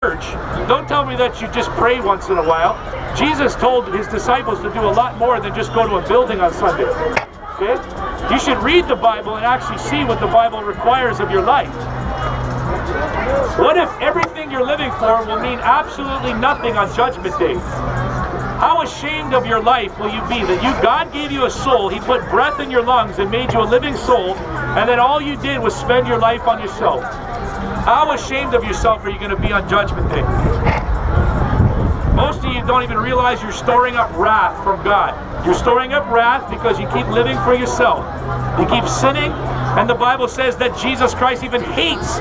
church. Don't tell me that you just pray once in a while. Jesus told his disciples to do a lot more than just go to a building on Sunday. Okay? You should read the Bible and actually see what the Bible requires of your life. What if everything you're living for will mean absolutely nothing on Judgment Day? How ashamed of your life will you be that you God gave you a soul, He put breath in your lungs and made you a living soul, and then all you did was spend your life on yourself? How ashamed of yourself are you going to be on Judgment Day? Most of you don't even realize you're storing up wrath from God. You're storing up wrath because you keep living for yourself. You keep sinning, and the Bible says that Jesus Christ even hates.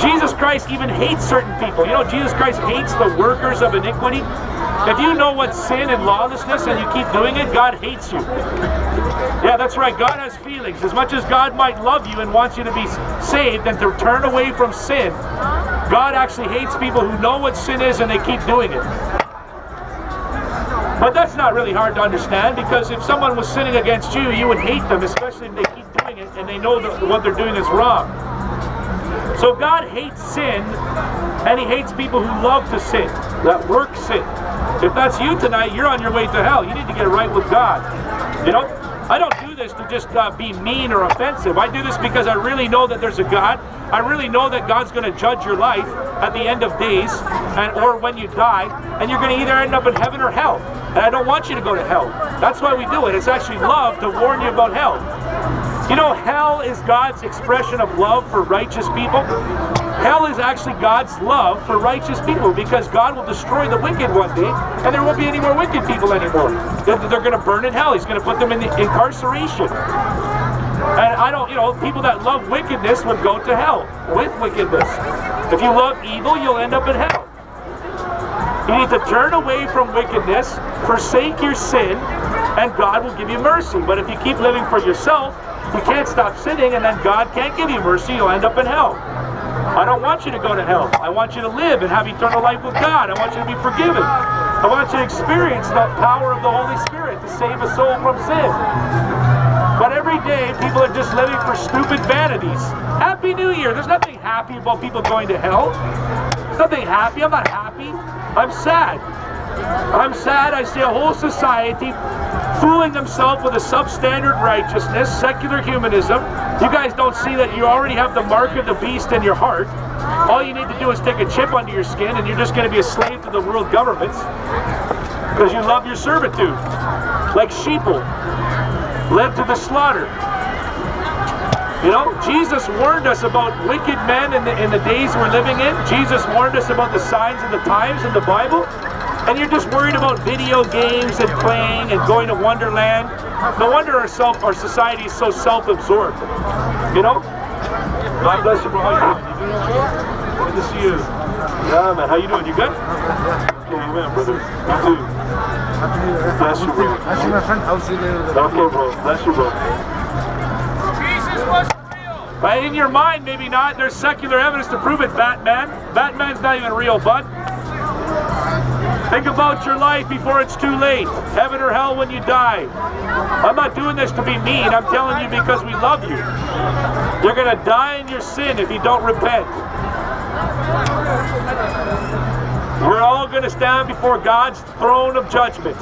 Jesus Christ even hates certain people. You know, Jesus Christ hates the workers of iniquity. If you know what's sin and lawlessness and you keep doing it, God hates you. Yeah, that's right. God has feelings. As much as God might love you and wants you to be saved and to turn away from sin, God actually hates people who know what sin is and they keep doing it. But that's not really hard to understand because if someone was sinning against you, you would hate them, especially if they keep doing it and they know that what they're doing is wrong. So God hates sin and he hates people who love to sin, that work sin. If that's you tonight, you're on your way to hell. You need to get right with God. You know, I don't do this to just uh, be mean or offensive. I do this because I really know that there's a God. I really know that God's going to judge your life at the end of days and or when you die, and you're going to either end up in heaven or hell. And I don't want you to go to hell. That's why we do it. It's actually love to warn you about hell. You know, hell is God's expression of love for righteous people. Hell is actually God's love for righteous people because God will destroy the wicked one day and there won't be any more wicked people anymore. They're, they're going to burn in hell. He's going to put them in the incarceration. And I don't, you know, people that love wickedness would go to hell with wickedness. If you love evil, you'll end up in hell. You need to turn away from wickedness, forsake your sin, and God will give you mercy. But if you keep living for yourself, you can't stop sinning, and then God can't give you mercy. You'll end up in hell. I don't want you to go to hell. I want you to live and have eternal life with God. I want you to be forgiven. I want you to experience the power of the Holy Spirit to save a soul from sin. But every day, people are just living for stupid vanities. Happy New Year. There's nothing happy about people going to hell. There's nothing happy. I'm not happy. I'm sad. I'm sad I see a whole society fooling themselves with a substandard righteousness, secular humanism. You guys don't see that you already have the mark of the beast in your heart. All you need to do is take a chip under your skin and you're just going to be a slave to the world governments because you love your servitude. Like sheeple, led to the slaughter. You know, Jesus warned us about wicked men in the, in the days we're living in. Jesus warned us about the signs of the times in the Bible. And you're just worried about video games and playing and going to Wonderland. No wonder our self, our society is so self-absorbed. You know? God bless you, bro. How you doing? You doing okay? Good to see you. Yeah, man. How you doing? You good? Okay, amen, brother. You too. Bless you, bro. I see my friend. I'll see you later. Okay, bro. Bless you, bro. Jesus was real. Right in your mind, maybe not. There's secular evidence to prove it, Batman. Batman's not even real, bud. Think about your life before it's too late. Heaven or hell when you die. I'm not doing this to be mean. I'm telling you because we love you. You're going to die in your sin if you don't repent. We're all going to stand before God's throne of judgment.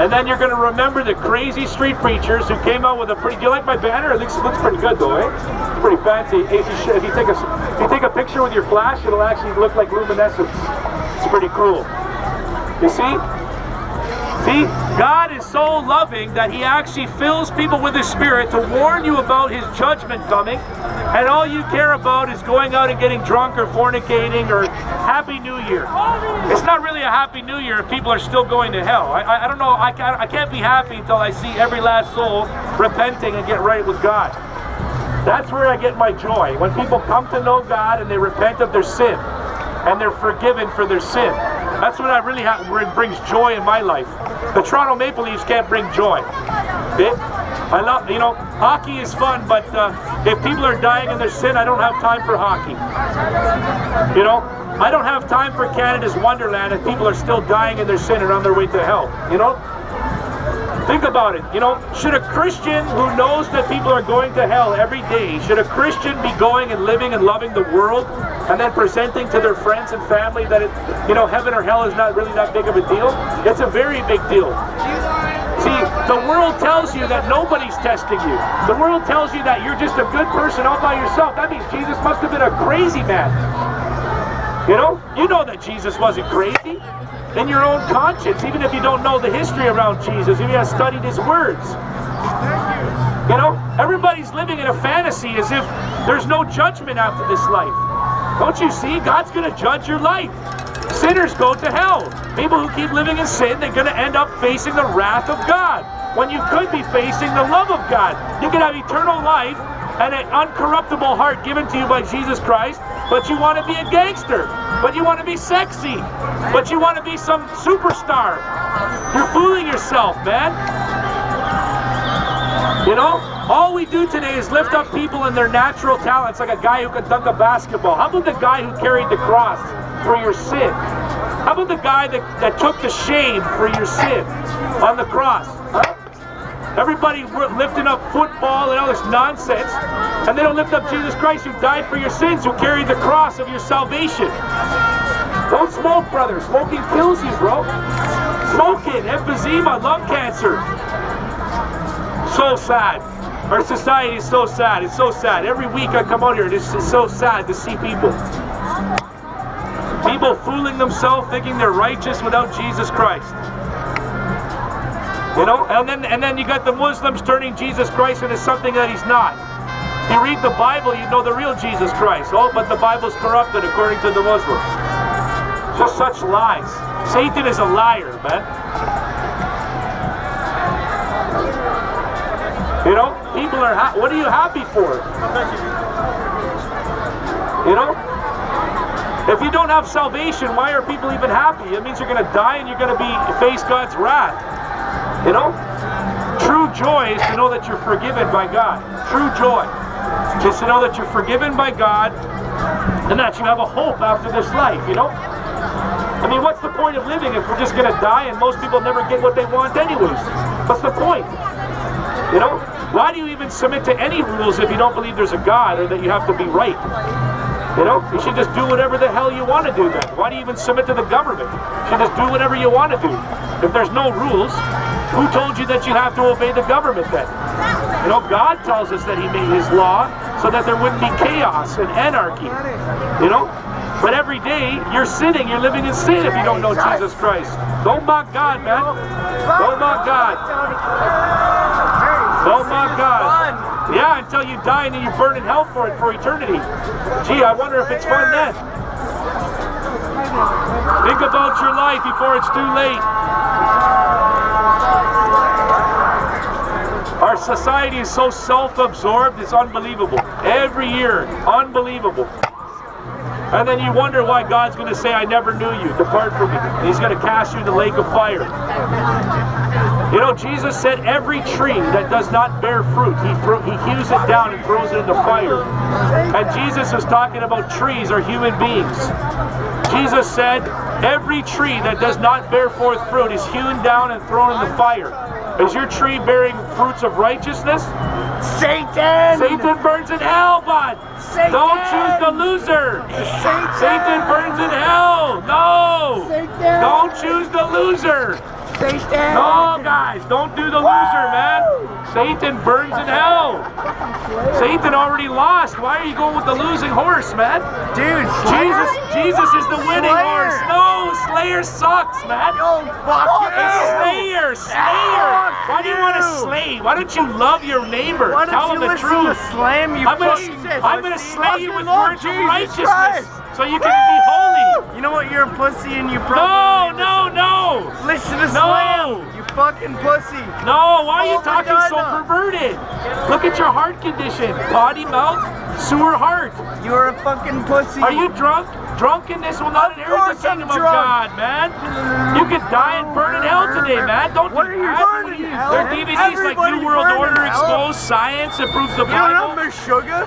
And then you're going to remember the crazy street preachers who came out with a pretty. Do you like my banner? It looks, looks pretty good, though, eh? It's pretty fancy. If you, if you take a if you take a picture with your flash, it'll actually look like luminescence. It's pretty cool. You see? See, God is so loving that He actually fills people with His Spirit to warn you about His judgment coming, and all you care about is going out and getting drunk or fornicating or Happy New Year. It's not really a Happy New Year if people are still going to hell. I, I, I don't know, I I can't be happy until I see every last soul repenting and get right with God. That's where I get my joy. When people come to know God and they repent of their sin and they're forgiven for their sin. That's what I really it brings joy in my life. The Toronto Maple Leafs can't bring joy. Okay? I love, you know, hockey is fun, but uh, if people are dying in their sin, I don't have time for hockey. You know, I don't have time for Canada's Wonderland if people are still dying in their sin and on their way to hell. You know, Think about it. You know, should a Christian who knows that people are going to hell every day, should a Christian be going and living and loving the world and then presenting to their friends and family that it, you know, heaven or hell is not really that big of a deal? It's a very big deal. See, the world tells you that nobody's testing you. The world tells you that you're just a good person all by yourself. That means Jesus must have been a crazy man. You know, you know that Jesus wasn't crazy in your own conscience, even if you don't know the history around Jesus, if you have studied his words. You know, everybody's living in a fantasy as if there's no judgment after this life. Don't you see? God's going to judge your life. Sinners go to hell. People who keep living in sin, they're going to end up facing the wrath of God. When you could be facing the love of God. You can have eternal life and an uncorruptible heart given to you by Jesus Christ, but you want to be a gangster, but you want to be sexy, but you want to be some superstar. You're fooling yourself, man. You know, all we do today is lift up people in their natural talents, like a guy who can dunk a basketball. How about the guy who carried the cross for your sin? How about the guy that, that took the shame for your sin on the cross? Huh? Everybody lifting up football and all this nonsense, and they don't lift up Jesus Christ who died for your sins, who carried the cross of your salvation. Don't smoke, brother. Smoking kills you, bro. Smoking, emphysema, lung cancer. So sad. Our society is so sad. It's so sad. Every week I come out here, it's, it's so sad to see people. People fooling themselves, thinking they're righteous without Jesus Christ. You know, and then and then you got the Muslims turning Jesus Christ into something that he's not. You read the Bible, you know the real Jesus Christ. Oh, but the Bible's corrupted according to the Muslims. Just such lies. Satan is a liar, man. You know, people are. what are you happy for? You know, if you don't have salvation, why are people even happy? It means you're going to die and you're going to be face God's wrath. You know? True joy is to know that you're forgiven by God. True joy is to know that you're forgiven by God and that you have a hope after this life, you know? I mean, what's the point of living if we're just going to die and most people never get what they want anyways? What's the point? You know? Why do you even submit to any rules if you don't believe there's a God or that you have to be right? You know, you should just do whatever the hell you want to do then. Why do you even submit to the government? You should just do whatever you want to do. If there's no rules, who told you that you have to obey the government then? You know, God tells us that he made his law so that there wouldn't be chaos and anarchy. You know? But every day, you're sinning, you're living in sin if you don't know Jesus Christ. Don't mock God, man. Don't mock God. Don't mock God. Yeah, until you die and then you burn in hell for it for eternity. Gee, I wonder if it's fun then. Think about your life before it's too late. Our society is so self-absorbed, it's unbelievable. Every year, unbelievable. And then you wonder why God's going to say, I never knew you, depart from me. And he's going to cast you in the lake of fire. You know, Jesus said every tree that does not bear fruit, he, he hews it down and throws it into fire. And Jesus is talking about trees or human beings. Jesus said every tree that does not bear forth fruit is hewn down and thrown in the fire. Is your tree bearing fruits of righteousness? Satan! Satan burns in hell, bud! Satan! Don't choose the loser! Satan! Satan burns in hell! No! Satan! Don't choose the loser! Satan! No, guys, don't do the loser, man! Satan burns in hell! Satan already lost. Why are you going with the losing horse, man? Dude, Jesus, Jesus is the winning Slayer. horse. No, Slayer sucks, man. Yo, fuck you! Slayer, Slayer. Why do you want to slay? Why don't you love your neighbor? Why Tell don't him you the truth. to Slam, you I'm gonna, Jesus? I'm gonna slay you with words of righteousness, Christ. so you can be holy. You know what? You're a pussy and you probably no, no, listen to No. Slam. You fucking pussy. no. Why are you Oh, talking so perverted? Look at your heart condition: Body, mouth, sewer heart. You're a fucking pussy. Are you drunk? Drunkenness will not inherit the kingdom of. God, man. You could die and burn in hell today, man. Don't What do you that. burning in hell? There are DVDs like New World Order. Exposed, Science that proves the You don't know Bible. Meshuggah?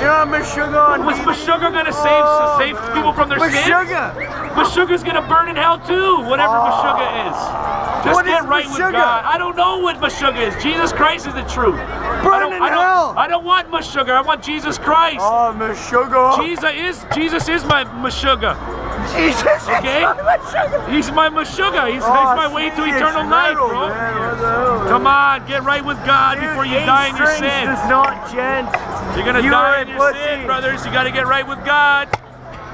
You know Meshuggah on Was? Meshuggah gonna save Oh, save people from their sins? Meshuggah. Meshuggah's gonna burn in hell too, whatever Oh. Meshuggah is. Just What get right with God. I don't know what Meshuggah is. Jesus Christ is the truth. I don't, in I don't, hell. I don't want Meshuggah. I want Jesus Christ. Oh, Meshuggah. Jesus is Jesus is my Meshuggah. Jesus. Okay. Meshuggah. He's my Meshuggah. He's, he's Oh, my way to eternal life, bro. man. What the hell? Come on, get right with God Dude, before you die in your sin. does not gent. You're gonna You die in your pussy. sin, brothers. You gotta get right with God.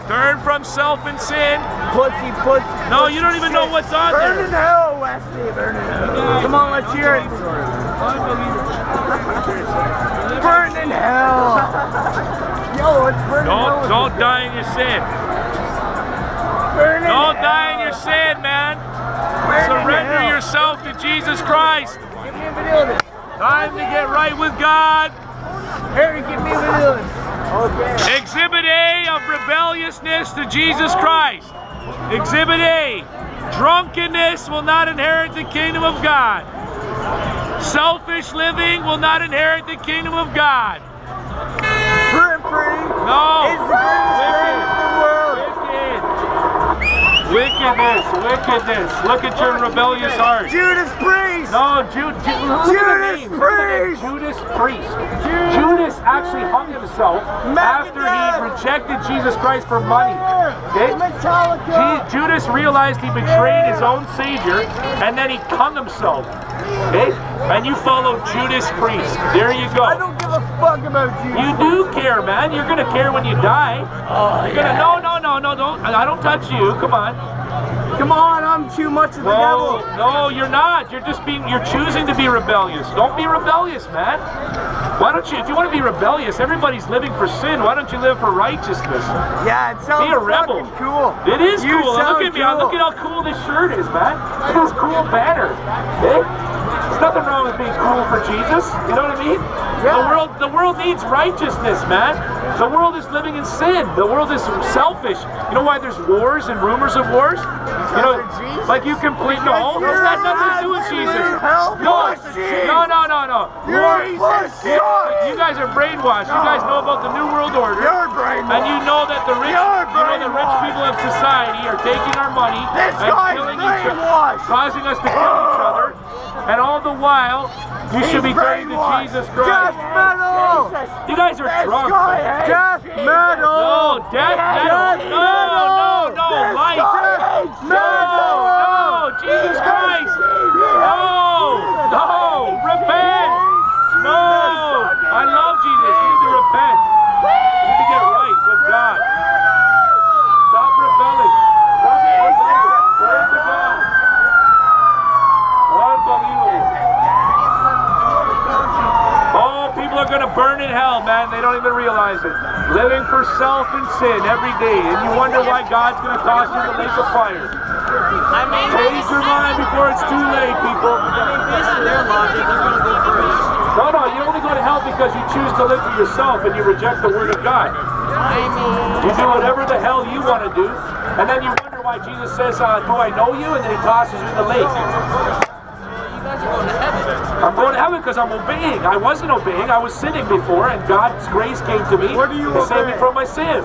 Turn from self and sin. Pussy, pussy. No, pussy you don't even know what's on burn there. in hell, Wesley. Burn in hell. Come on, let's hear it. Burn in hell. Yo, it's burning hell. Don't don't die in your sin. Burn in Don't hell. die in your sin, man. Burn in Surrender yourself to Jesus Christ. Give me a video of this. Time to get right with God. Harry, give me a video of this. Exhibit A of rebelliousness to Jesus Christ. Exhibit A. Drunkenness will not inherit the kingdom of God. Selfish living will not inherit the kingdom of God. Burn free No. is the greatest thing in the world. Wicked. Wickedness, wickedness. Look at your rebellious heart. Judas Priest. No, look Judas. Priest. Judas Priest. Judas actually hung himself after he rejected Jesus Christ for money. Okay? Judas realized he betrayed his own savior, and then he hung himself. Okay? And you follow Judas Priest. There you go. I don't give a fuck about you. You do care, man. You're gonna care when you die. Oh, You're gonna no, no, no, no, don't. I don't touch you. Come on. Come on, I'm too much of the No, devil. no, you're not. You're just being. You're choosing to be rebellious. Don't be rebellious, man. Why don't you? If you want to be rebellious, everybody's living for sin. Why don't you live for righteousness? Yeah, it sounds Be a rebel. cool. It is You cool. Look at me. Cool. Look at how cool this shirt is, man. Look at this cool banner. Eh? There's nothing wrong with being cool for Jesus. You know what I mean? The world, the world needs righteousness, man. The world is living in sin. The world is selfish. You know why there's wars and rumors of wars? You know, like you complete no. It's got nothing to do with Jesus. No, no, no, no, no. You're War- a pussy. You guys are brainwashed. You guys know about the New World Order. You're brainwashed. And you know that the rich, You're know the rich people of society are taking our money This and killing each other, causing us to kill each other. And all the while, you should be He's turning to. Jesus Death Christ. metal. You guys are This drunk. guy Death metal. No, death metal. Death No, no, no, This light. guy hates No, metal. no, Jesus Christ. No, no, repent. No, I love Jesus. You need to repent. You need to get right with God. Stop rebelling. Stop rebelling. Pray to God. Unbelievable. Oh, people are going to burn in hell, man. They don't even realize it. Living for self and sin every day. And you wonder why God's going to toss you in the lake of fire. I mean, Change your mind before it's too late, people. I mean, their logic. Go no, no, you only go to hell because you choose to live for yourself and you reject the word of God. I mean, You do whatever the hell you want to do, and then you wonder why Jesus says, uh, do I know you? And then he tosses you in the lake. I'm going to heaven because I'm obeying. I wasn't obeying. I was sinning before, and God's grace came to me What do you to save me from my sin.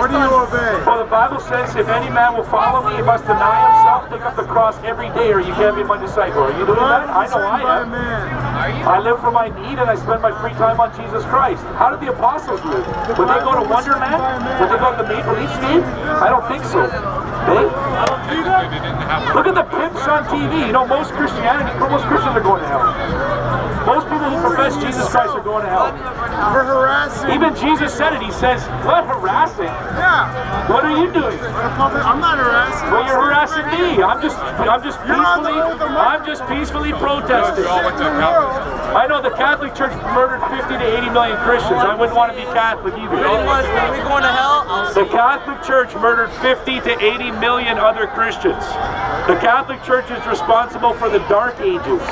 What do you obey? Well, the Bible says, if any man will follow me, he must deny himself, take up the cross every day, or you can't be my disciple. Are you doing that? I know I am. I live for my need and I spend my free time on Jesus Christ. How did the apostles live? Would they go to Wonderland? Would they go to the Maple Leaf game? I don't think so. They? Look at the pimps on TV. You know, most Christianity, most Christians are going to hell. Most people who profess Jesus Christ are going to hell. For harassing. Even Jesus said it. He says, what harassing? Yeah. What are you doing? I'm not harassing. Well, you're harassing me. I'm just, I'm just You're on the peacefully, road to murder. I'm just peacefully protesting. I know the Catholic Church murdered 50 to 80 million Christians. I wouldn't want to be Catholic either. When we going to hell, The Catholic Church murdered 50 to 80 million other Christians. The Catholic Church is responsible for the Dark Ages.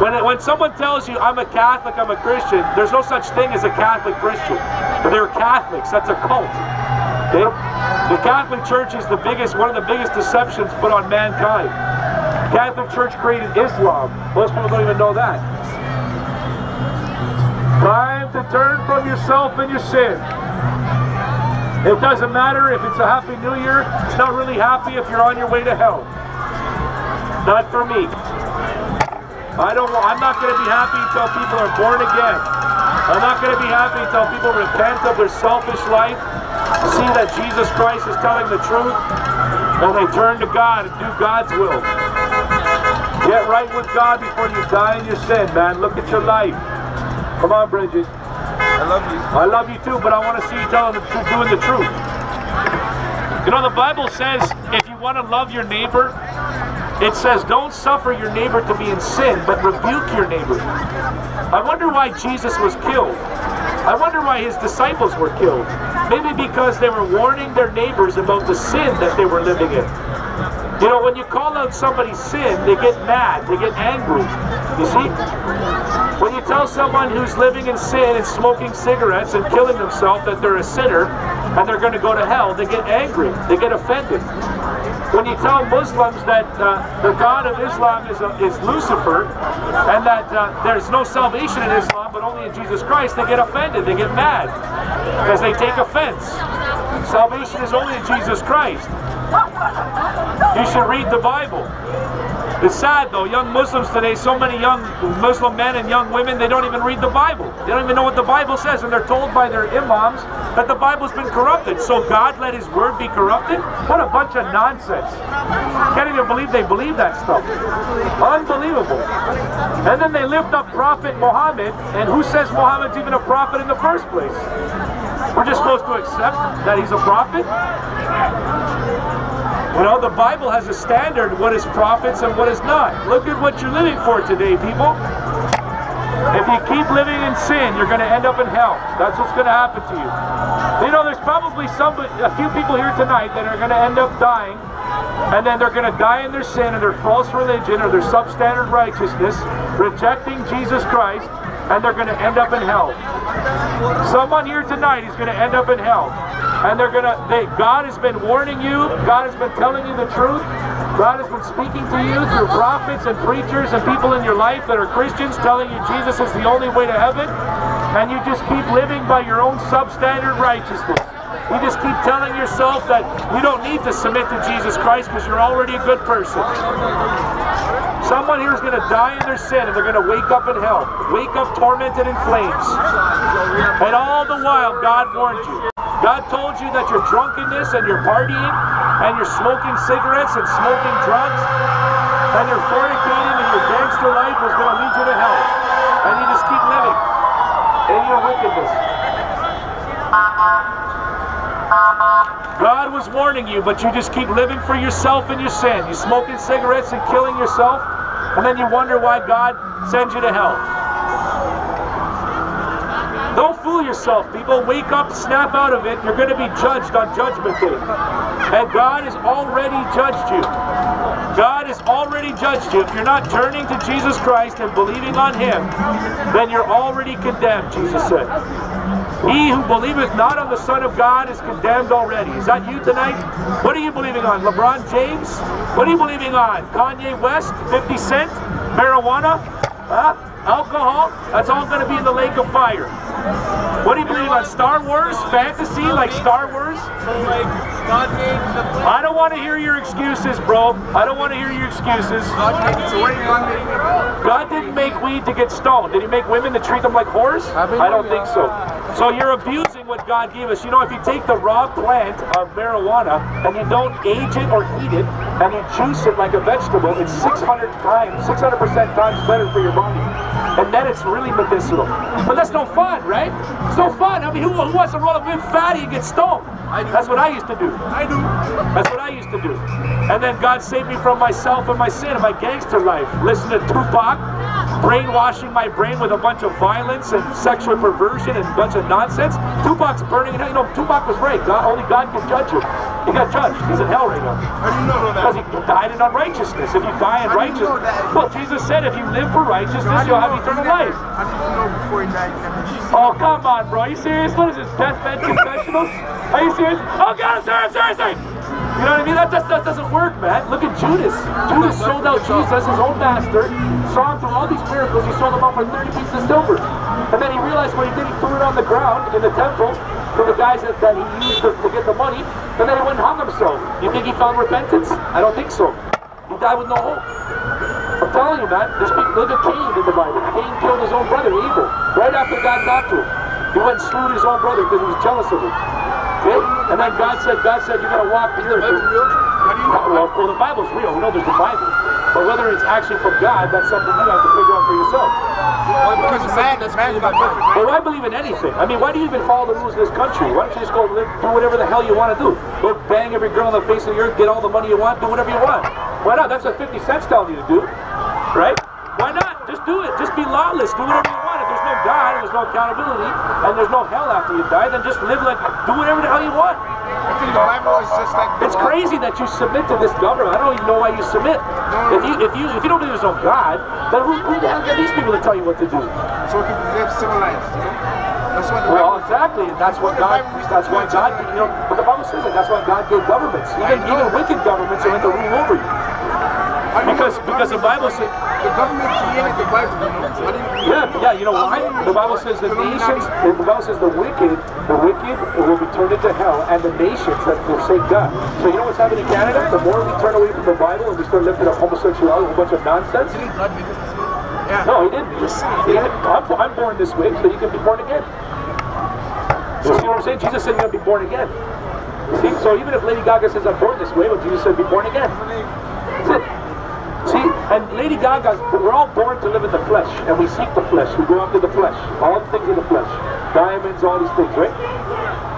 When, when someone tells you, I'm a Catholic, I'm a Christian, there's no such thing as a Catholic Christian. They're Catholics, that's a cult. The Catholic Church is the biggest, one of the biggest deceptions put on mankind. Catholic Church created Islam. Most people don't even know that. Time to turn from yourself and your sin. It doesn't matter if it's a happy new year, it's not really happy if you're on your way to hell. Not for me. I don't. I'm not going to be happy until people are born again. I'm not going to be happy until people repent of their selfish life, see that Jesus Christ is telling the truth, and they turn to God and do God's will. Get right with God before you die in your sin, man. Look at your life. Come on, Bridget. I love you. I love you too, but I want to see you telling the truth, doing the truth. You know, the Bible says if you want to love your neighbor, it says don't suffer your neighbor to be in sin, but rebuke your neighbor. I wonder why Jesus was killed. I wonder why his disciples were killed. Maybe because they were warning their neighbors about the sin that they were living in. You know, when you call out somebody's sin, they get mad, they get angry. You see? When you tell someone who's living in sin and smoking cigarettes and killing themselves that they're a sinner and they're going to go to hell, they get angry, they get offended. When you tell Muslims that uh, the God of Islam is, uh, is Lucifer and that uh, there's no salvation in Islam but only in Jesus Christ, they get offended, they get mad because they take offense. Salvation is only in Jesus Christ. You should read the Bible. It's sad though, young Muslims today, so many young Muslim men and young women, they don't even read the Bible. They don't even know what the Bible says, and they're told by their imams that the Bible's been corrupted. So God let His word be corrupted? What a bunch of nonsense. Can't even believe they believe that stuff. Unbelievable. And then they lift up Prophet Muhammad, and who says Muhammad's even a prophet in the first place? We're just supposed to accept that he's a prophet? You know, the Bible has a standard what is prophets and what is not. Look at what you're living for today, people. If you keep living in sin, you're going to end up in hell. That's what's going to happen to you. You know, there's probably some, a few people here tonight that are going to end up dying, and then they're going to die in their sin and their false religion or their substandard righteousness, rejecting Jesus Christ, and they're going to end up in hell. Someone here tonight is going to end up in hell. And they're going to, they, God has been warning you. God has been telling you the truth. God has been speaking to you through prophets and preachers and people in your life that are Christians telling you Jesus is the only way to heaven. And you just keep living by your own substandard righteousness. You just keep telling yourself that you don't need to submit to Jesus Christ because you're already a good person. Someone here is going to die in their sin and they're going to wake up in hell. Wake up tormented in flames. And all the while, God warned you. God told you that your drunkenness and your partying and you're smoking cigarettes and smoking drugs and your fornicating and your gangster life was going to lead you to hell. And you just keep living in your wickedness. God was warning you, but you just keep living for yourself in your sin. You're smoking cigarettes and killing yourself, and then you wonder why God sends you to hell. Don't fool yourself, people. Wake up, snap out of it. You're going to be judged on Judgment Day. And God has already judged you. God has already judged you. If you're not turning to Jesus Christ and believing on Him, then you're already condemned, Jesus said. He who believeth not on the Son of God is condemned already. Is that you tonight? What are you believing on? LeBron James? What are you believing on? Kanye West? 50 Cent? Marijuana? Huh? Alcohol? That's all going to be in the lake of fire. What do you believe on? Star Wars? Fantasy? Like Star Wars? So like, God made the I don't want to hear your excuses, bro. I don't want to hear your excuses. So what are you going to do? God didn't make weed to get stoned. Did he make women to treat them like whores? I don't think so. So you're abusing what God gave us. You know, if you take the raw plant of marijuana and you don't age it or heat it and you juice it like a vegetable, it's 600 times, 600% times better for your body. And then it's really medicinal. But that's no fun, right? It's no fun. I mean, who, who wants to roll a big fatty and get stoned? That's what I used to do. I do. That's what I used to do. And then God saved me from myself and my sin and my gangster life. Listen to Tupac, brainwashing my brain with a bunch of violence and sexual perversion and a bunch of nonsense. Tupac's burning it. You know, Tupac was right. God, only God can judge him. He got judged. He's in hell right now. How do you know Because he died in unrighteousness. If you die in How you know righteousness, well, Jesus said, if you live for righteousness, you'll have eternal life. How did you know before he died? Oh, come on, bro. Are you serious? What is this, deathbed confessionals? Are you serious? Oh, God, I'm sorry, I'm sorry, I'm sorry. You know what I mean? That, just, that doesn't work, man. Look at Judas. Judas sold out Jesus, his own master, saw him do all these miracles. He sold him out for 30 pieces of silver. And then he realized what he did, he threw it on the ground in the temple for the guys that, that he used to, to get the money. And then he went and hung himself. You think he found repentance? I don't think so. He died with no hope. I'm telling you, man. There's people, look at Cain in the Bible. Cain killed his own brother, Abel, right after God got to him. He went and slew his own brother because he was jealous of him. Okay? And then God said, God said, you're gonna walk the earth. Bible real? How do you know? Well, well, the Bible's real. We know there's the Bible. But whether it's actually from God, that's something you have to figure out for yourself. Well, because man, man's not perfect, right? Well, why believe in anything? I mean, why do you even follow the rules of this country? Why don't you just go live, do whatever the hell you want to do? Go bang every girl on the face of the earth, get all the money you want, do whatever you want. Why not? That's what 50 Cent's telling you to do, right? Why not? Just do it. Just be lawless. Do whatever you want. If there's no God, and there's no accountability, and there's no hell after you die, then just live like, do whatever the hell you want. I think the Bible is just like. It's crazy that you submit to this government. I don't even know why you submit. If you if you if you don't believe there's no God, then who, who the hell are these people to tell you what to do? So we can live civilized, you know? That's what the Well, Bible exactly. and That's what God. That's what God. You know, but the Bible says that. That's why God gave governments. Even even wicked governments are meant to rule over you. You Because because the Bible says. The government created the Bible, you know? You Yeah, yeah. You know why? The Bible says the nations. The Bible says the wicked, the wicked will be turned into hell, and the nations that forsake God. So you know what's happening in Canada? The more we turn away from the Bible and we start lifting up homosexuality, a whole bunch of nonsense. Didn't God make us this way? Yeah. No, he didn't. He didn't. I'm, born this way, so you can be born again. You see what I'm saying? Jesus said you're going to be born again. See? So even if Lady Gaga says I'm born this way, well, Jesus said be born again. That's it. See, and Lady Gaga's, we're all born to live in the flesh, and we seek the flesh. We go after the flesh, all the things in the flesh, diamonds, all these things, right?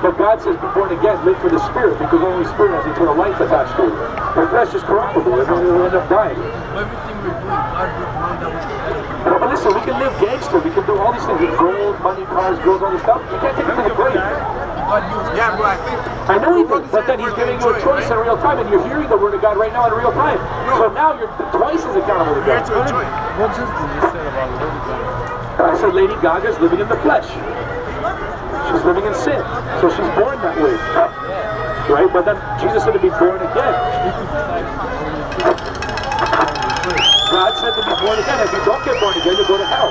But God says, be born again, live for the Spirit, because only the Spirit has eternal life attached to it. The flesh is corruptible, and we will end up dying. Everything we're doing, God will find out. But listen, we can live gangster, we can do all these things with gold, money, cars, girls, all this stuff. You can't take it to the grave. Yeah, but I think. I know he did, but then he's giving you a choice in real time, and you're hearing the word of God right now in real time. So now you're twice as accountable to You're to God. enjoy. it. What just did you say about Lady Gaga? I said Lady Gaga's living in the flesh. She's living in sin. So she's born that way. Right? But then Jesus said to be born again. God said to be born again. If you don't get born again, you go to hell.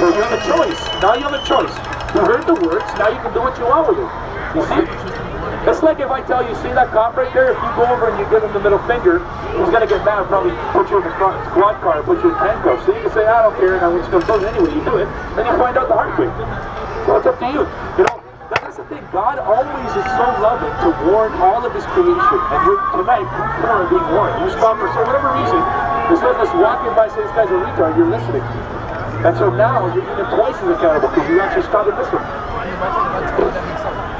So you have a choice. Now you have a choice. You heard the words, now you can do what you want with it. It's like if I tell you, see that cop right there? If you go over and you give him the middle finger, he's gonna get mad and probably put you in the front squad car, put you in handcuffs. So you can say, I don't care, and I'm just gonna do it anyway. You do it, then you find out the hard way. So it's up to you. You know, that's the thing. God always is so loving to warn all of His creation. And you're, tonight, you are being warned. You stop for some whatever reason. Instead of just walking by saying this guy's a retard, you're listening. And so now you're even twice as accountable because you actually started listening. He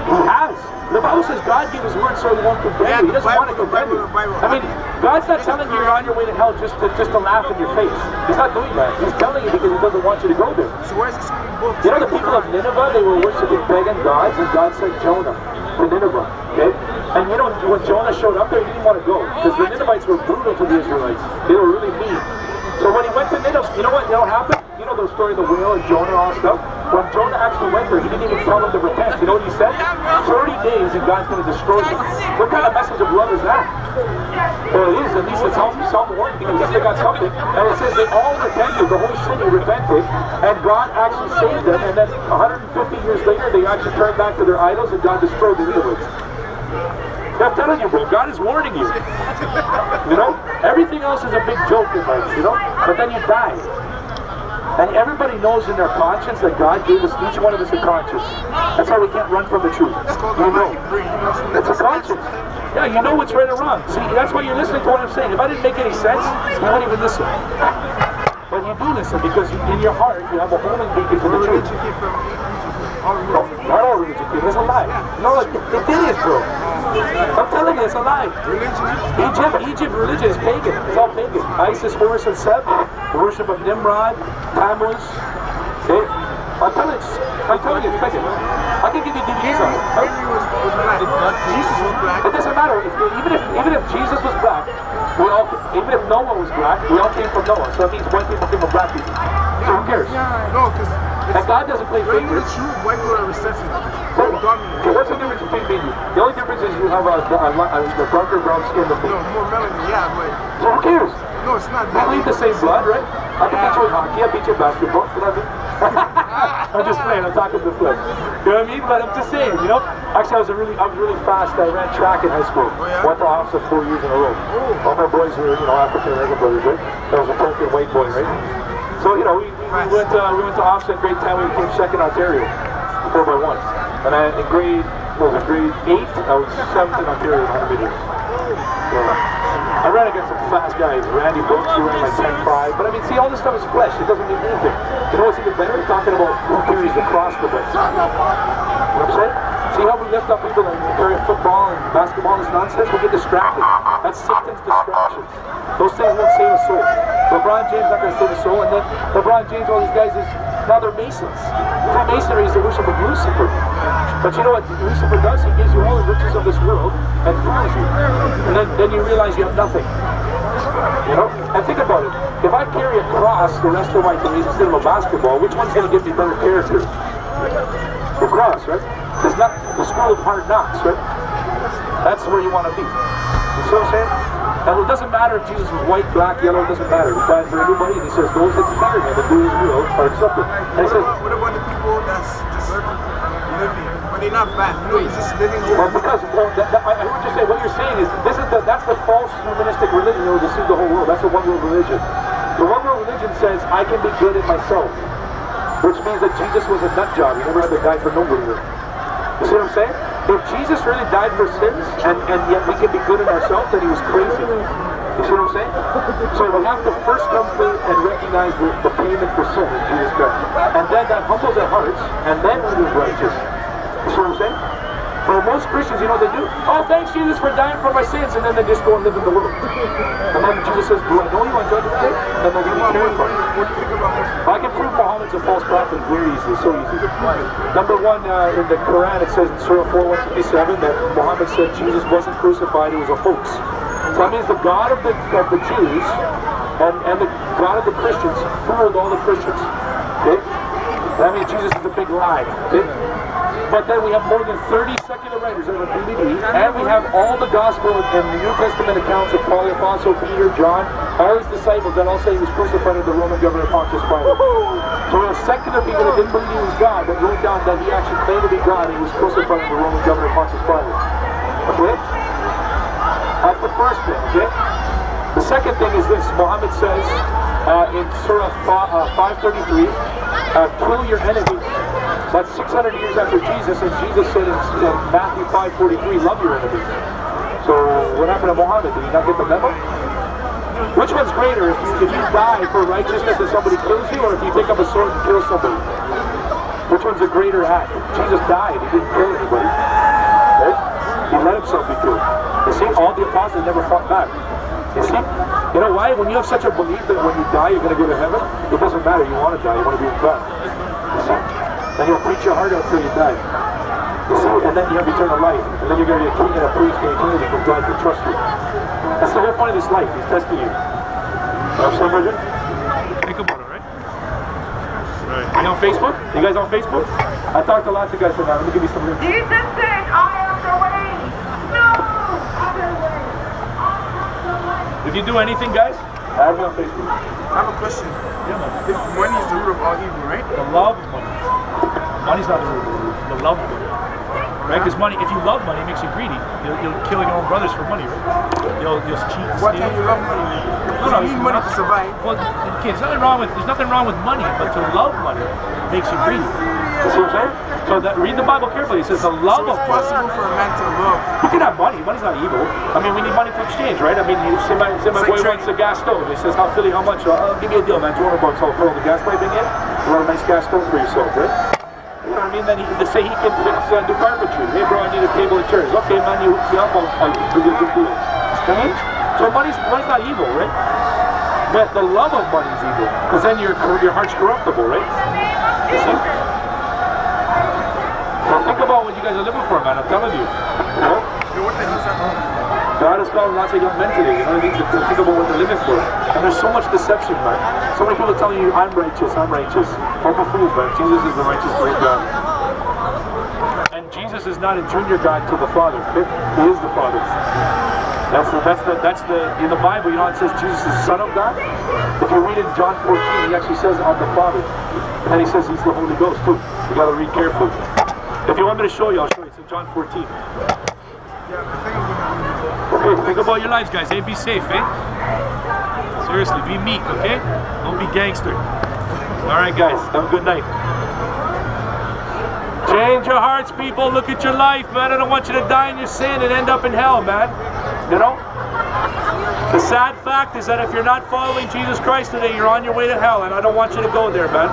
has. The Bible says God gave His word so He won't condemn you. He doesn't want to condemn you. Bible, the Bible. I mean, God's not telling you you're on your way to hell just to just to laugh in your face. He's not doing that. He's telling you because He doesn't want you to go there. So where's this book? You know the people of Nineveh, they were worshiping pagan gods, and God sent Jonah to Nineveh. Okay? And you know, when Jonah showed up there, he didn't want to go because the Ninevites were brutal to the Israelites. They were really mean. So when he went to Nineveh, you know what? You know what happened? You know the story of the whale and Jonah and all that stuff? When Jonah actually went there, he didn't even tell them to repent. You know what he said? 30 days and God's going to destroy them. What kind of message of love is that? Well, it is. At least it's some, some warning because at least they got something. And it says they all repented. The whole city repented. And God actually saved them. And then 150 years later, they actually turned back to their idols and God destroyed the Ninevites. I'm telling you, bro, God is warning you. You know? Everything else is a big joke in life, you know? But then you die. And everybody knows in their conscience that God gave us, each one of us a conscience. That's why we can't run from the truth. You know. It's a conscience. Yeah, you know what's right or wrong. See, that's why you're listening to what I'm saying. If I didn't make any sense, you wouldn't even listen. But you do listen because in your heart you have a homing beacon for the truth. Not all religion. It's a lie. No, it, it is, bro. I'm telling you, it's a lie. Religion. Egypt, Egypt religion is pagan. It's all pagan. Isis, Horus, and Seth, worship of Nimrod, Tammuz. Okay? I'm telling you, I'm telling you, it's pagan. I can give you DVDs on it. Jesus was black. It doesn't matter. If, even if even if Jesus was black, we all even if Noah was black, we all came from Noah. So it means white people came from black people. So who cares? No, because And God doesn't play when you're the favorites. truth, white people are recessive. So, okay, what's the difference between me and you? The only difference is you have a, a, a, a darker brown skin than me. No, more melanin, yeah, but So who cares? no, it's not. We bleed the same blood, right? I can beat you in hockey, I beat you in basketball. You know what I mean? I'm just playing. I'm talking to the flesh. You know what I mean? But I'm just saying, you know. Actually, I was a really, I was really fast. I ran track in high school. Oh, yeah? Went to OFSAA four years in a row. Oh. All my boys were, you know, African American brothers, right? I was a token white boy, right? So, you know, we, we, we went, uh, we went to OFSAA grade 10. We came second Ontario, four by one. And I, in grade, what was it, grade eight, I was seventh in Ontario in 100 meters. So, I ran against some fast guys. Randy Brooks, who ran like 10-5. But I mean, see, all this stuff is flesh. It doesn't mean anything. You know what's even better? Talking about who carries the cross the best. You know what I'm saying? See how we lift up people and carry football and basketball and this nonsense? We get distracted. That's Satan's distractions. Those things won't save a soul. LeBron James not going to save a soul. And then LeBron James, all these guys, is now they're Masons. Freemasonry is the worship of Lucifer. But you know what Lucifer does? He gives you all the riches of this world and fools you. And then, then you realize you have nothing. You know? And think about it. If I carry a cross the rest of my days instead of a basketball, which one's going to give me better character? The cross, right? It's not the school of hard knocks, right? That's where you want to be. You see what I'm saying? And it doesn't matter if Jesus was white, black, yellow, it doesn't matter. He died for everybody, and he says, those that fear him and do his will are accepted. And he says, What about the people that's just living, but they're not bad? No, he's just living Well, because well, that, that, I I hear what you're saying. What you're saying is this is the that's the false humanistic religion that will deceive the whole world. That's the one world religion. The one world religion says I can be good in myself, which means that Jesus was a nut job. He never had to die for nobody. You see what I'm saying? If Jesus really died for sins and, and yet we can be good in ourselves, then he was crazy. You see what I'm saying? So we have to first come to and recognize the, the payment for sin in Jesus Christ. And then that humbles our hearts, and then we live righteous. You see what I'm saying? For most Christians, you know what they do? Oh, thanks Jesus for dying for my sins, and then they just go and live in the world. And then Jesus says, Do I know you on judgment day? And they're going to be terrified. I can prove Muhammad's a false prophet very easily, so easy. Number one, uh, in the Quran, it says in Surah 4157 that Muhammad said Jesus wasn't crucified, it was a hoax. So that means the God of the, of the Jews and, and the God of the Christians fooled all the Christians. Okay? That means Jesus is a big lie. Okay? But then we have more than 30 secular writers that are DVD, and we have all the gospel and the New Testament accounts of Paul Apostle, Peter, John, all his disciples that all say he was crucified under the Roman governor Pontius Pilate. So we have secular people that didn't believe he was God, but wrote down that he actually claimed to be God and he was crucified under the Roman governor Pontius Pilate. Okay? That's the first thing, okay? The second thing is this. Muhammad says uh, in Surah uh, 533, uh, kill your enemies. That's 600 years after Jesus, and Jesus said in, in Matthew 5:43, love your enemies. So what happened to Muhammad? Did he not get the memo? Which one's greater, if you, if you die for righteousness and somebody kills you, or if you pick up a sword and kill somebody? Which one's a greater act? Jesus died, he didn't kill anybody. He let himself be killed. You see, all the apostles never fought back. You see? You know why? When you have such a belief that when you die you're going to go to heaven, it doesn't matter. You want to die, you want to be with God. You see? And he'll preach your heart out till you die. You? And then you have eternal life. And then you're going to be a king and a priest in eternity because God can trust you. That's the whole point of this life. He's testing you. You know what I'm Bridget? Think about it, right? Right. You on Facebook? You guys on Facebook? I talked to lots of guys from that. Let me give you some links. Jesus said, I am the way. No other way. I am the way. If you do anything, guys, add me on Facebook. I have a question. Yeah, man. If money is the root of all evil, right? The love of money. Money's not the root of the root. The love of money. Right? Because money, if you love money, it makes you greedy. You'll, you'll kill your own brothers for money, right? You'll, you'll cheat, What steal. can you love money? No, no, You need money to survive. Well, okay, there's nothing wrong with there's nothing wrong with money, but to love money makes you greedy. You see what I'm saying? So that read the Bible carefully. It says the love So of it's possible for a man to love. You can have money. Money's not evil. I mean, we need money to exchange, right? I mean, you say my, say my It's boy like wants a gas stove. He says, how Philly, how much? Uh, give me a deal, man. 200 bucks. I'll throw the gas pipe in. You want a nice gas stove for yourself, right? Mean? Then he, they say he can fix, uh, do carpentry. Hey, bro, I need a table and chairs. Okay, man, you hook me up. I'll, I'll deal. You I mean? So money's, money's not evil, right? But the love of money is evil. Because then your, your heart's corruptible, right? You see? So think about what you guys are living for, man. I'm telling you. The? God has called lots of young men today, you know what I mean, to, think about what they're living for. And there's so much deception, man. So many people telling you, I'm righteous, I'm righteous. Hope a fool, man. Jesus is the righteous great God. Jesus is not a junior God to the Father. He is the Father. That's the, that's the, that's the, in the Bible, you know, it says Jesus is Son of God. If you read in John 14, he actually says, I'm the Father. And he says he's the Holy Ghost too. You gotta read carefully. If you want me to show you, I'll show you. It's in John 14. Okay, think about your lives, guys. Hey, be safe, eh? Seriously, be meek, okay? Don't be gangster. All right, guys. Have a good night. Change your hearts, people. Look at your life, man. I don't want you to die in your sin and end up in hell, man. You know? The sad fact is that if you're not following Jesus Christ today, you're on your way to hell, and I don't want you to go there, man.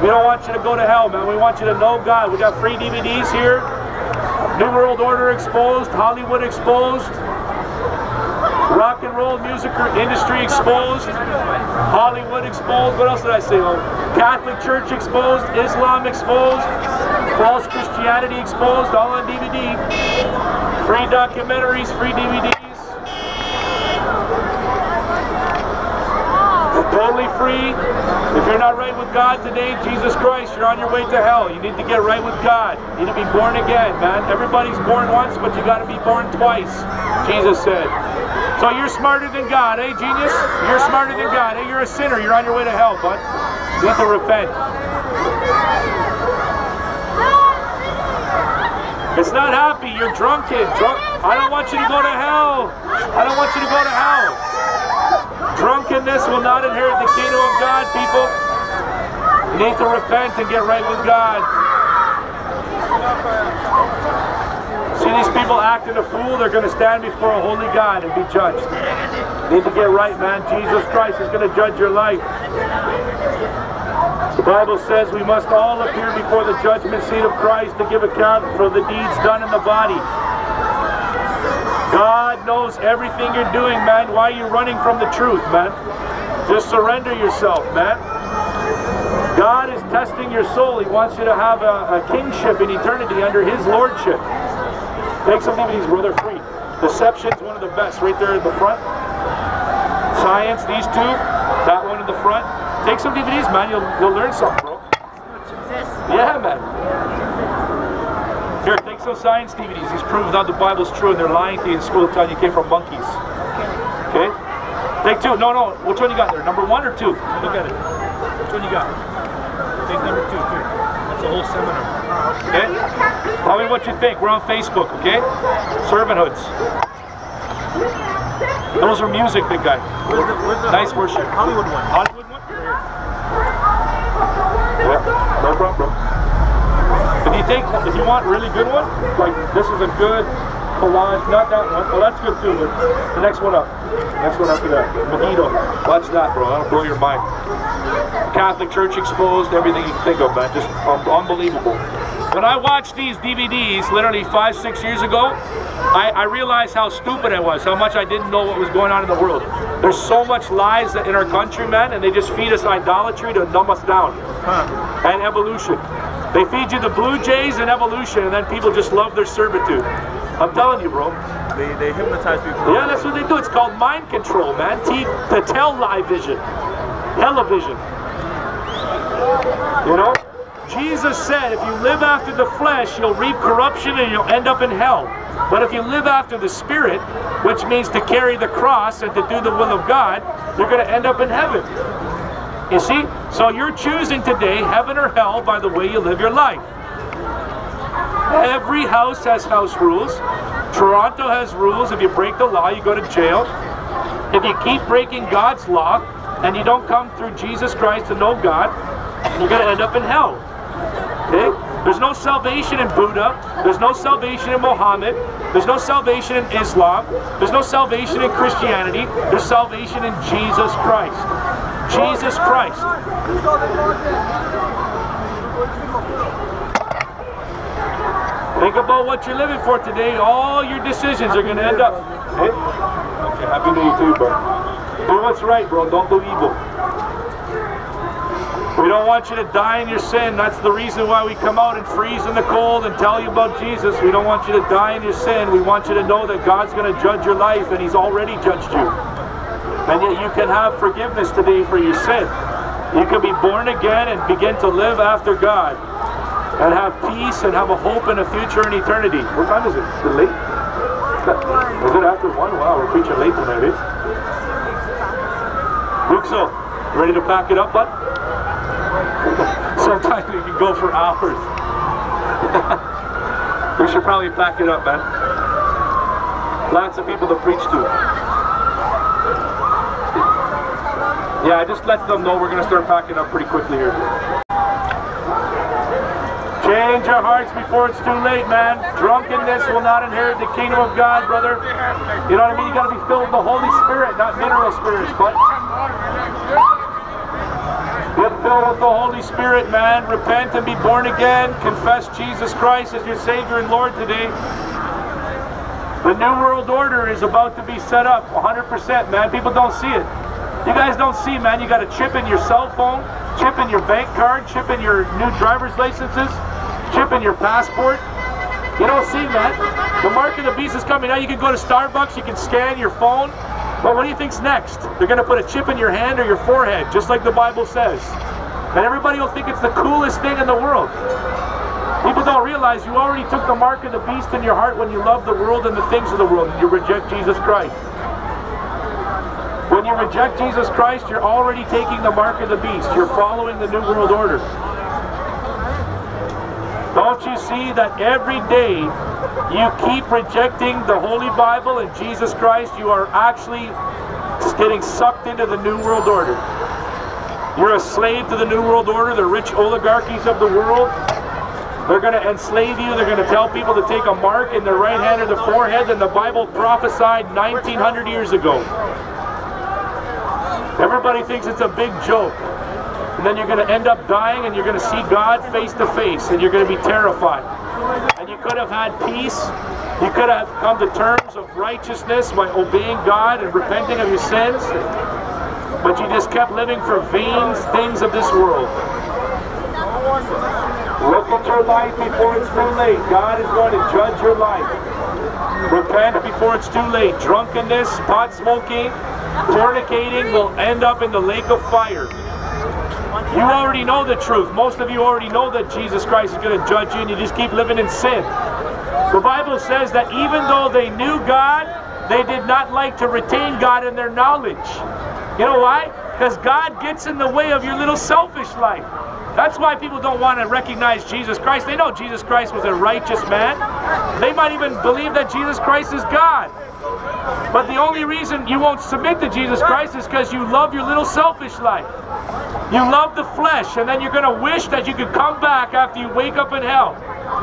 We don't want you to go to hell, man. We want you to know God. We got free DVDs here. New World Order exposed, Hollywood exposed, rock and roll music industry exposed, Hollywood exposed. What else did I say? Oh, Catholic Church exposed, Islam exposed, false Christianity exposed, all on DVD. Free documentaries, free DVDs. Totally free. If you're not right with God today, Jesus Christ, you're on your way to hell. You need to get right with God. You need to be born again, man. Everybody's born once, but you got to be born twice, Jesus said. So you're smarter than God, eh, genius? You're smarter than God, eh? You're a sinner. You're on your way to hell, bud. You need to repent. It's not happy. You're drunk, kid. Drunk. I don't want you to go to hell. I don't want you to go to hell. Drunkenness will not inherit the kingdom of God, people. You need to repent and get right with God. See these people acting a fool, they're going to stand before a holy God and be judged. You need to get right, man. Jesus Christ is going to judge your life. The Bible says we must all appear before the judgment seat of Christ to give account for the deeds done in the body. God knows everything you're doing, man. Why are you running from the truth, man? Just surrender yourself, man. God is testing your soul. He wants you to have a, a kingship in eternity under His lordship. Take some DVDs, brother, free. Deception's one of the best, right there in the front. Science, these two. That one in the front. Take some DVDs, man. You'll, you'll learn something, bro. Yeah, man. Here, take some science DVDs. He's prove that the Bible's true and they're lying to you in school telling you came from monkeys. Okay? Take two. No, no. Which one you got there? Number one or two? Look at it. Which one you got? Take number two, too. That's a whole seminar. Okay? Tell me what you think. We're on Facebook, okay? Servanthoods. Those are music, big guy. Where's the, where's the Nice worship. Hollywood one? Hollywood one? Yeah, no problem. If you take, if you want really good one, like this is a good collage, not that one. Well, that's good too, but the next one up. Next one after that. Mojito. Watch that, bro. That'll blow your mind. Catholic Church exposed, everything you can think of, man. Just un- unbelievable. When I watched these DVDs literally five, six years ago, I, I realized how stupid I was, how much I didn't know what was going on in the world. There's so much lies in our country, man, and they just feed us idolatry to numb us down. And evolution. They feed you the Blue Jays and evolution, and then people just love their servitude. I'm telling you, bro. They, they hypnotize people. Yeah, that's what they do. It's called mind control, man. T to tell lie vision. Television. You know? Jesus said if you live after the flesh, you'll reap corruption and you'll end up in hell. But if you live after the spirit, which means to carry the cross and to do the will of God, you're going to end up in heaven. You see? So you're choosing today heaven or hell by the way you live your life. Every house has house rules. Toronto has rules. If you break the law, you go to jail. If you keep breaking God's law and you don't come through Jesus Christ to know God, you're going to end up in hell. Okay? There's no salvation in Buddha. There's no salvation in Mohammed. There's no salvation in Islam. There's no salvation in Christianity. There's salvation in Jesus Christ. Jesus Christ. Think about what you're living for today. All your decisions are going to end up. Okay? Okay, happy New Year too, bro. Do what's right, bro. Don't do evil. We don't want you to die in your sin. That's the reason why we come out and freeze in the cold and tell you about Jesus. We don't want you to die in your sin. We want you to know that God's going to judge your life and He's already judged you. And yet you can have forgiveness today for your sin. You can be born again and begin to live after God and have peace and have a hope and a future in eternity. What time is it? Is it late? Is it after one? Wow, we're preaching late tonight, eh? Luke, so ready to pack it up, bud? Sometimes we can go for hours. we should probably pack it up, man. Lots of people to preach to. Yeah, I just let them know we're going to start packing up pretty quickly here. Change your hearts before it's too late, man. Drunkenness will not inherit the kingdom of God, brother. You know what I mean? You got to be filled with the Holy Spirit, not mineral spirits, but get filled with the Holy Spirit, man. Repent and be born again. Confess Jesus Christ as your Savior and Lord today. The New World Order is about to be set up 100%, man. People don't see it. You guys don't see, man. You got a chip in your cell phone, chip in your bank card, chip in your new driver's licenses, chip in your passport. You don't see, man. The mark of the beast is coming. Now you can go to Starbucks, you can scan your phone. But what do you think's next? They're going to put a chip in your hand or your forehead, just like the Bible says. And everybody will think it's the coolest thing in the world. People don't realize you already took the mark of the beast in your heart when you love the world and the things of the world and you reject Jesus Christ. When you reject Jesus Christ, you're already taking the mark of the beast. You're following the New World Order. Don't you see that every day you keep rejecting the Holy Bible and Jesus Christ, you are actually getting sucked into the New World Order. You're a slave to the New World Order, the rich oligarchies of the world. They're going to enslave you. They're going to tell people to take a mark in their right hand or the forehead that the Bible prophesied 1900 years ago. Everybody thinks it's a big joke. And then you're going to end up dying and you're going to see God face to face and you're going to be terrified. And you could have had peace. You could have come to terms of righteousness by obeying God and repenting of your sins. But you just kept living for vain things of this world. Look at your life before it's too late. God is going to judge your life. Repent before it's too late. Drunkenness, pot smoking, fornicating will end up in the lake of fire. You already know the truth. Most of you already know that Jesus Christ is going to judge you and you just keep living in sin. The Bible says that even though they knew God, they did not like to retain God in their knowledge. You know why? Because God gets in the way of your little selfish life. That's why people don't want to recognize Jesus Christ. They know Jesus Christ was a righteous man. They might even believe that Jesus Christ is God. But the only reason you won't submit to Jesus Christ is because you love your little selfish life. You love the flesh, and then you're going to wish that you could come back after you wake up in hell.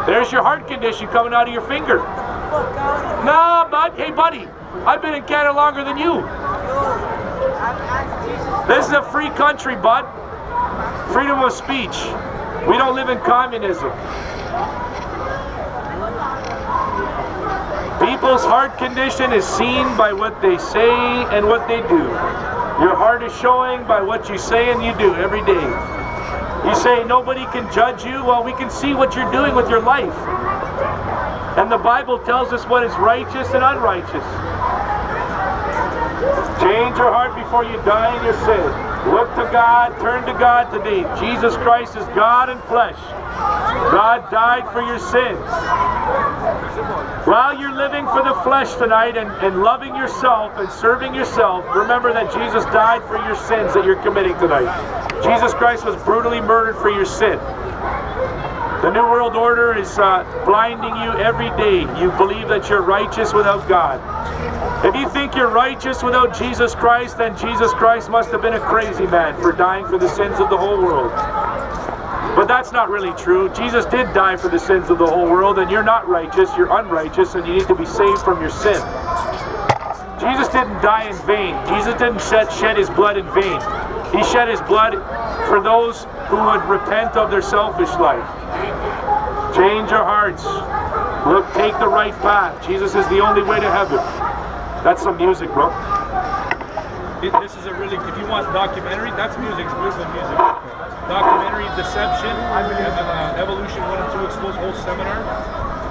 There's your heart condition coming out of your finger. Nah, bud. Hey, buddy. I've been in Canada longer than you. This is a free country, bud. Freedom of speech. We don't live in communism. People's heart condition is seen by what they say and what they do. Your heart is showing by what you say and you do every day. You say nobody can judge you. Well, we can see what you're doing with your life. And the Bible tells us what is righteous and unrighteous. Change your heart before you die in your sin. Look to God, turn to God today. Jesus Christ is God in flesh. God died for your sins. While you're living for the flesh tonight and, and loving yourself and serving yourself, remember that Jesus died for your sins that you're committing tonight. Jesus Christ was brutally murdered for your sin. The New World Order is uh, blinding you every day. You believe that you're righteous without God. If you think you're righteous without Jesus Christ, then Jesus Christ must have been a crazy man for dying for the sins of the whole world. But that's not really true. Jesus did die for the sins of the whole world, and you're not righteous, you're unrighteous, and you need to be saved from your sin. Jesus didn't die in vain. Jesus didn't shed, shed his blood in vain. He shed his blood for those who would repent of their selfish life. Change your hearts. Look, take the right path. Jesus is the only way to heaven. That's some music, bro. This is a really, if you want documentary, that's music, it's beautiful music. Documentary, Deception, uh, Evolution 1 and 2 Exposed, whole seminar.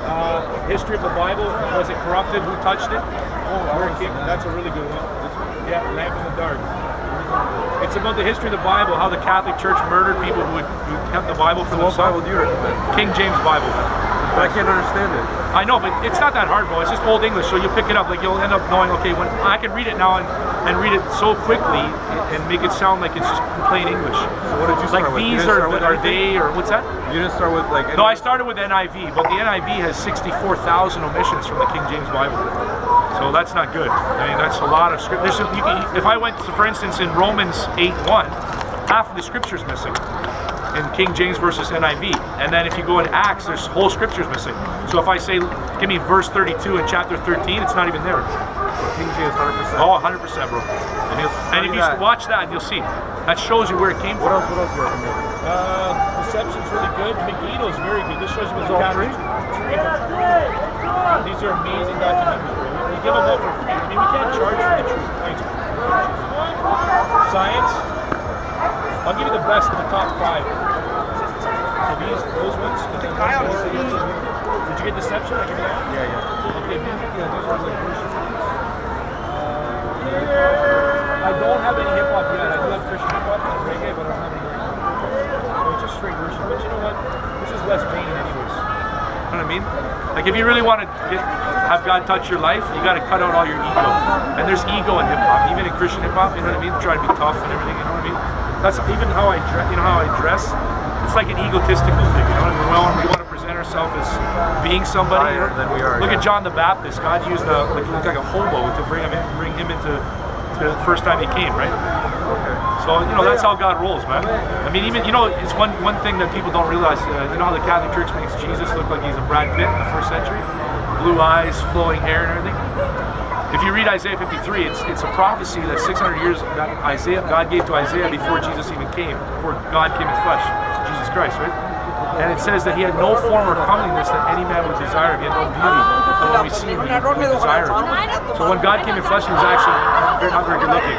Uh, history of the Bible, was it corrupted, who touched it? Came, that's a really good one. Yeah, Lamp in the Dark. It's about the history of the Bible, how the Catholic Church murdered people who, had, who kept the Bible for What Bible themselves. do you recommend? King James Bible. But I can't understand it. I know, but it's not that hard, bro. It's just old English, so you pick it up. Like you'll end up knowing. Okay, when I can read it now, and and read it so quickly and make it sound like it's just plain English. So what did you Like start with? You these are, with are they or what's that? You didn't start with like. No, I started with NIV, but the NIV has 64,000 omissions from the King James Bible. So that's not good. I mean, that's a lot of script. There's some, you can, if I went, to, for instance, in Romans 8:1, half of the scripture's missing in King James versus NIV. And then if you go in Acts, there's whole scripture's missing. So if I say, give me verse 32 in chapter 13, it's not even there. King James 100%. Oh, 100%, bro. and And if you that. watch that, you'll see. That shows you where it came What from. else? What else do you recommend? Uh, Deception's really good. Megiddo is very good. This shows you what the all Catholic free? Three. These are amazing documentaries. We give them out for free. I mean, we can't charge for the truth. Thanks. Science. I'll give you the best of the top five. So these, those ones. Did you get Deception? I give you that one? Yeah, yeah. Okay, yeah, those are like worship. Uh, I don't have any hip hop yet. I do have Christian hip hop and reggae, but I don't have any reggae. So it's just straight worship. But you know what? This is less vain, anyways. You know what I mean? Like if you really want to get, have God touch your life, you got to cut out all your ego. And there's ego in hip hop, even in Christian hip hop. You know what I mean? Try to be tough and everything. You know what I mean? That's even how I dress. You know how I dress. It's like an egotistical thing. You know what I mean? Well, we want to present ourselves as being somebody. Higher than we are, Look yeah. at John the Baptist. God used a like, he looked like a hobo to bring him in, bring him into to the first time he came, right? So you know that's how God rolls, man. I mean, even you know, it's one one thing that people don't realize. Uh, you know how the Catholic Church makes Jesus look like he's a Brad Pitt in the first century, blue eyes, flowing hair, and everything. If you read Isaiah 53, it's it's a prophecy that 600 years that Isaiah God gave to Isaiah before Jesus even came, before God came in flesh, Jesus Christ, right? And it says that he had no form or comeliness that any man would desire. He had no beauty that when we see him, we desire. So when God came in flesh, he was actually very, not very good looking.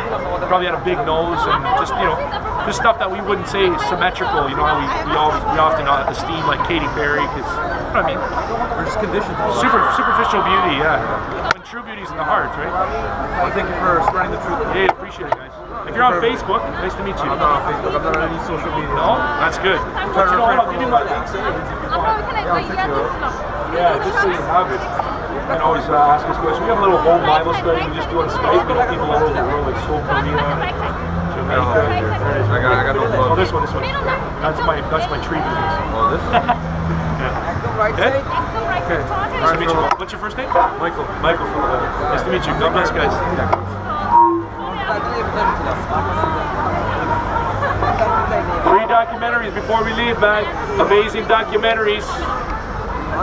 Probably had a big nose and just, you know, just stuff that we wouldn't say is symmetrical. You know, how we, we, always, we often uh, esteem like Katy Perry because, you know what I mean? We're just conditioned. Super, superficial beauty, yeah. When true beauty's in the heart, right? Well, thank you for spreading the truth. Hey, appreciate it, guys. If you're on Facebook, nice to meet you. I'm not on Facebook. I'm not on any social media. No? That's good. But you know what? I'll give you my link savings if you. Yeah, just so you have it. You can always uh, ask us questions. We have a little home Bible study we just do on Skype. We have people all over the world, like Seoul, Korea, Jamaica. There it is. I got, I got no Oh, this one, this one. That's my, that's my tree business. Oh, this? Okay? Okay. Nice to meet you. What's your first name? Michael. Michael. Uh, nice to meet you. God bless, guys. Three documentaries before we leave, man. Amazing documentaries.